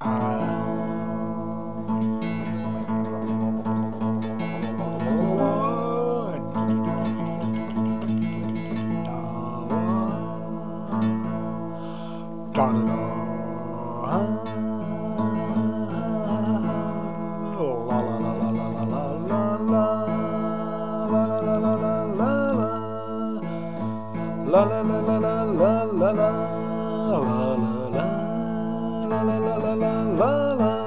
Uh... la la la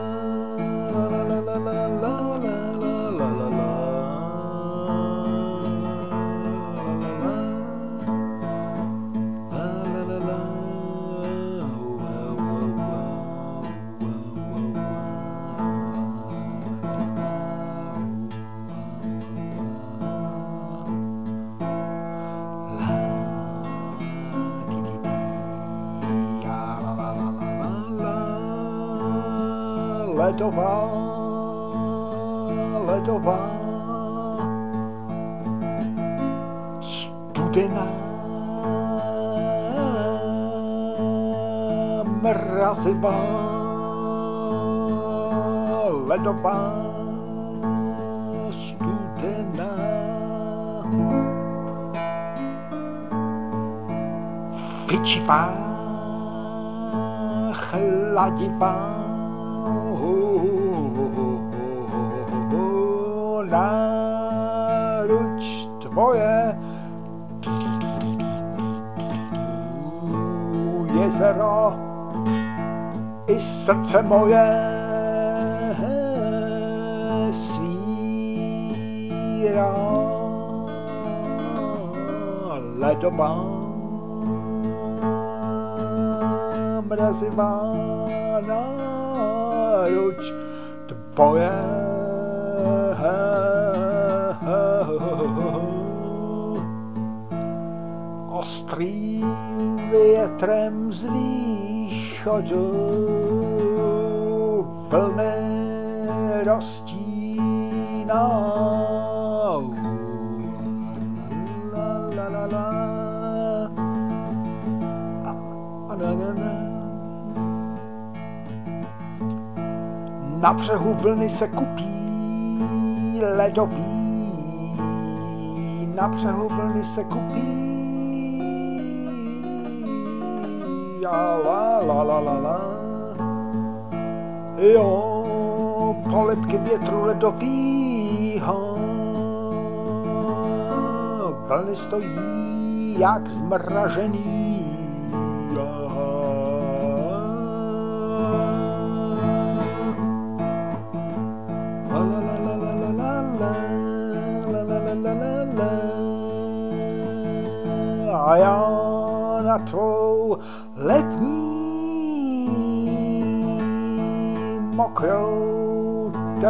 ledová, ledová, studená, mrazivá, ledová, studená. Pičivá, chladivá, náruč tvoje. Jezero i srdce moje. Svírá ledová mrazivá náruč tvoje ostrým větrem z východu. A, na, na, na. Na břehu vlny se kupí ledový, na břehu vlny se kupí la la la la la. Jo, polipky větru ledovýho, vlny stojí jak zmražený.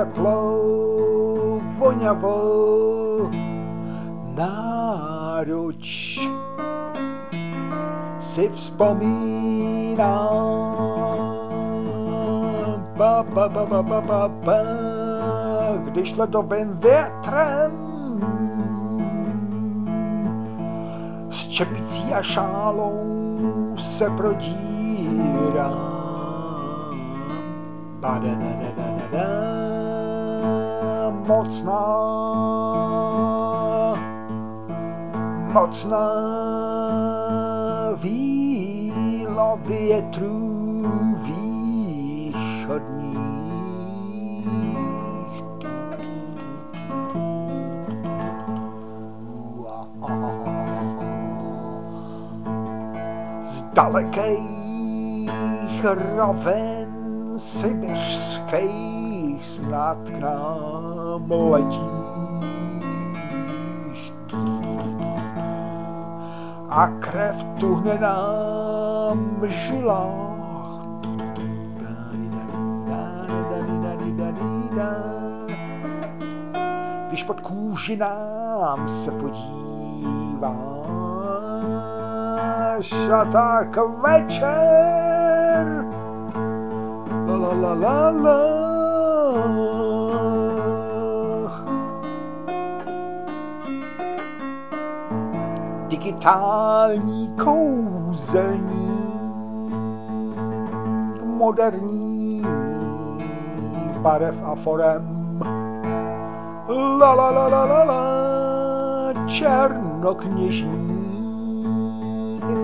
Teplou, voňavou náruč si vzpomínám, pa, pa, pa, pa, pa, pa, pa, když ledovým větrem s čepicí a šálou se prodírám. Ba, da, da, da, da, da, da, mocná, mocná vílo větrů východních. Dalekých roven sibirských snad k nám letíš. A krev tuhne nám žilách. Když pod kůži nám se podíváš a tak večer la la la la la digitální kouzení moderní barev a forem. La la la la la la, černokněžní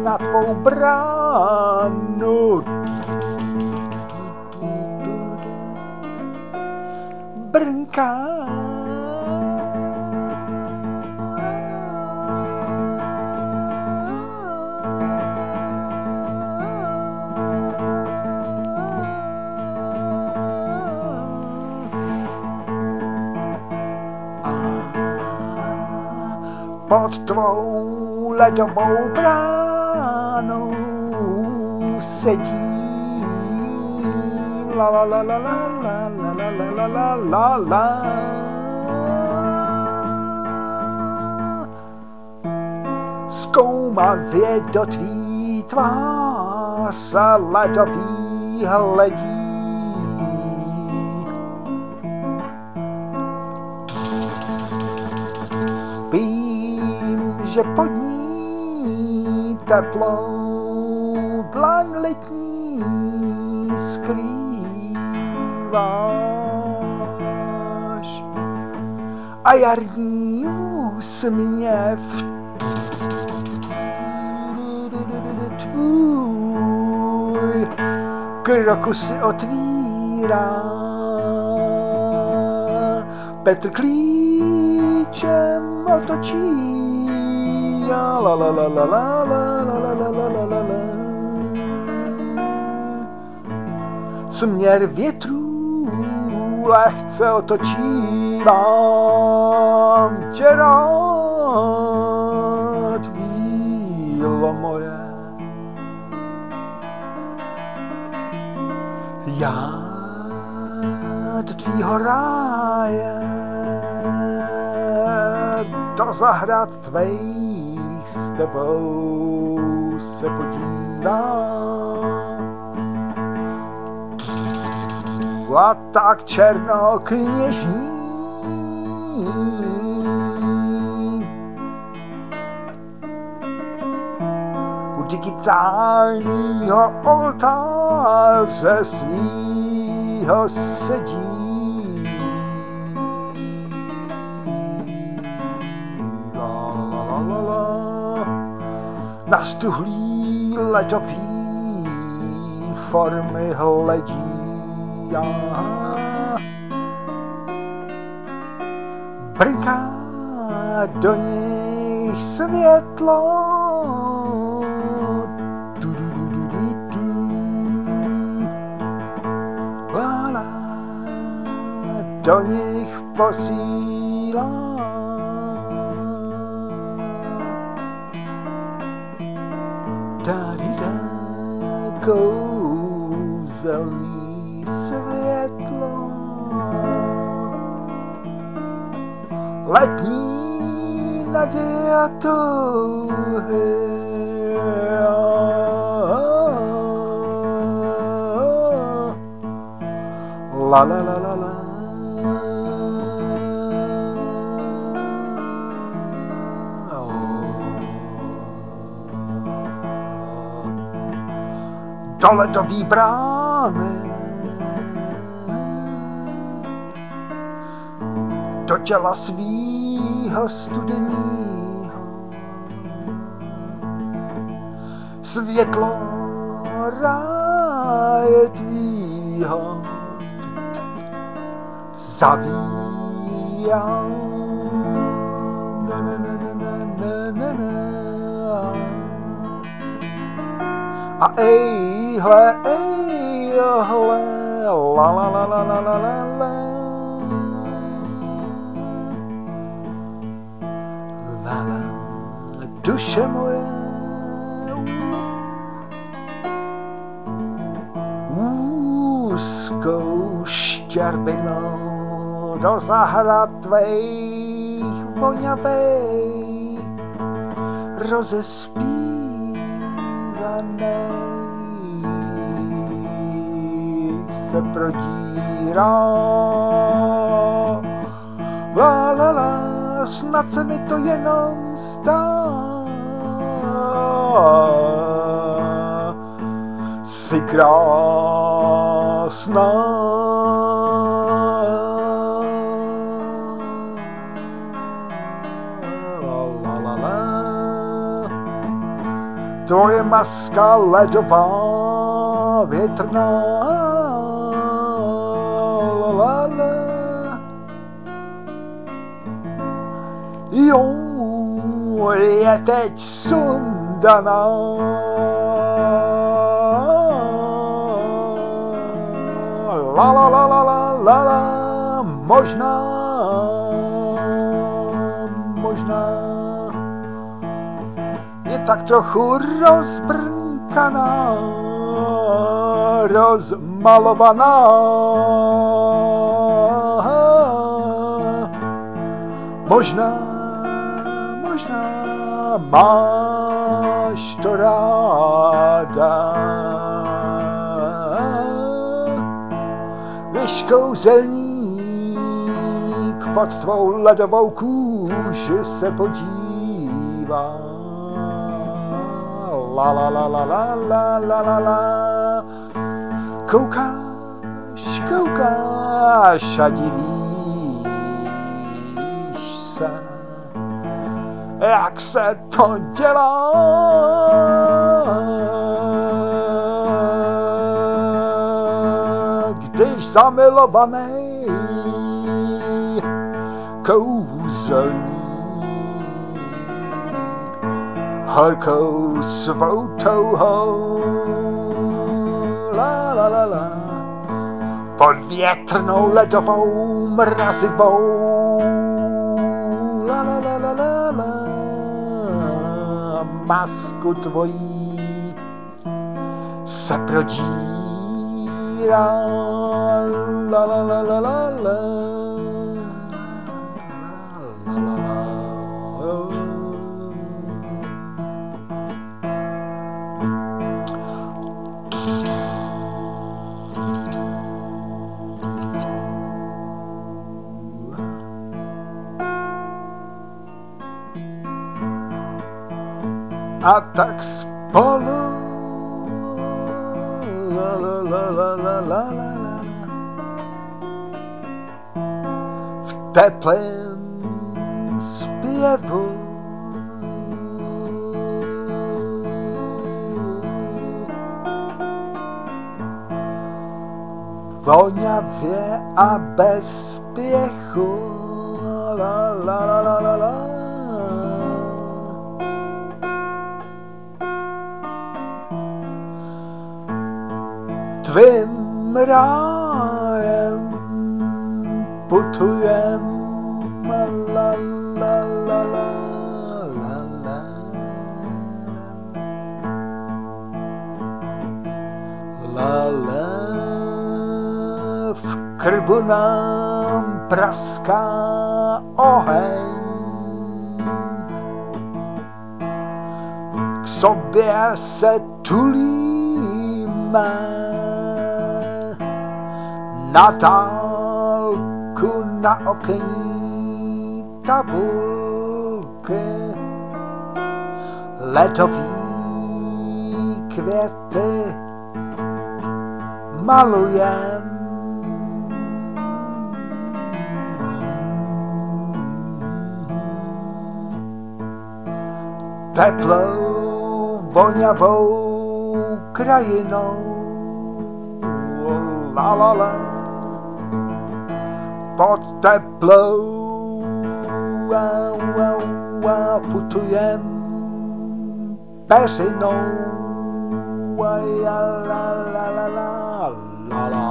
na tvou bránu. Brnká. Pod tvou ledovou bránou sedí la la la la la la la la la la la la Zkoumavě do tvý tvář a ledový hledí že pod ní teplou dlaň letní skrýváš. A jarní úsměv. Tvůj kroku si otvírá Petr klíčem otočí la la la la la la la la la la la la la Směr větrů lehce otočí mám tě rád, vílo moje. Já do tvýho ráje do zahrad tvých s tebou se podívám. A tak černokněžní u digitálního oltáře svýho sedí. Na stuhlý ledový formy hledí. Brnká do nich světlo, do nich posílá kouzelný světlo letní naděje a touhy. La la la la la do ledový brány. Do těla svýho studeného světlo ráje tvýho zavíjal. A ejhle, ejhle, la la la la la la la la. La la, duše moje, úzkou šťarbinou do zahrad tvých voňavej rozespívanej se prodírá. La la la, snad se mi to jenom stá. Jsi král Maska ledová větrná. La. Jo, je teď sundaná. La la la la la la la, možná tak trochu rozbrnkaná, rozmalovaná. Možná, možná máš to ráda. Víš, kouzelník pod tvou ledovou kůži se podívá. La la la la la la la la la. Koukáš, koukáš a divíš se, jak se to dělá. Když zamilovaný kouzelník horkou svou touhou. La la la la. Pod větrnou ledovou mrazivou. La la la la la la. Masku tvojí se prodírá. La la la la la la a tak z polu. La, la, la, la, la, la, la. W teplym spiewu. Wonia wie, a bez spiechu. La, la, la, la, la, la. tvým rájem putujem. La, la, la, la. ale v krbu nám praská oheň. K sobě se tulíme, na dálku na okení tabulky. Ledový květy malujem. Teplou voňavou krajinou. La la la pod teplą. Putuję peszyną. La, la, la, la, la, la, la.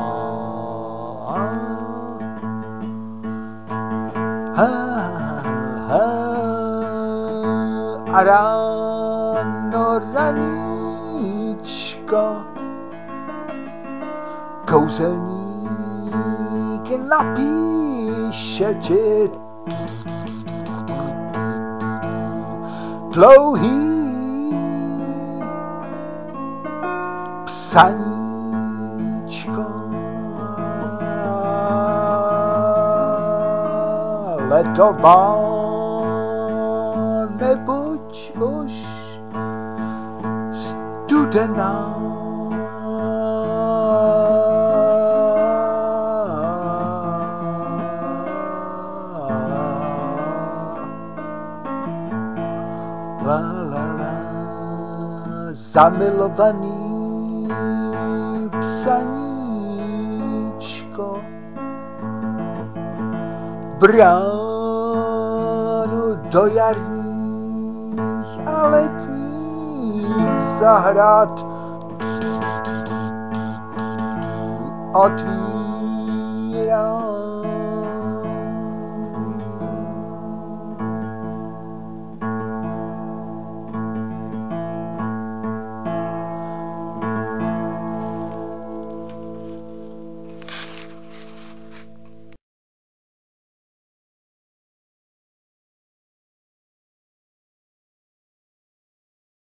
A rano raniczko kołzelnik kouzelník napíše ti. Dlouhý psaníčko. Letová nebuď už studená zamilovaný psaníčko. Bránu do jarních a letních zahrad otvírám.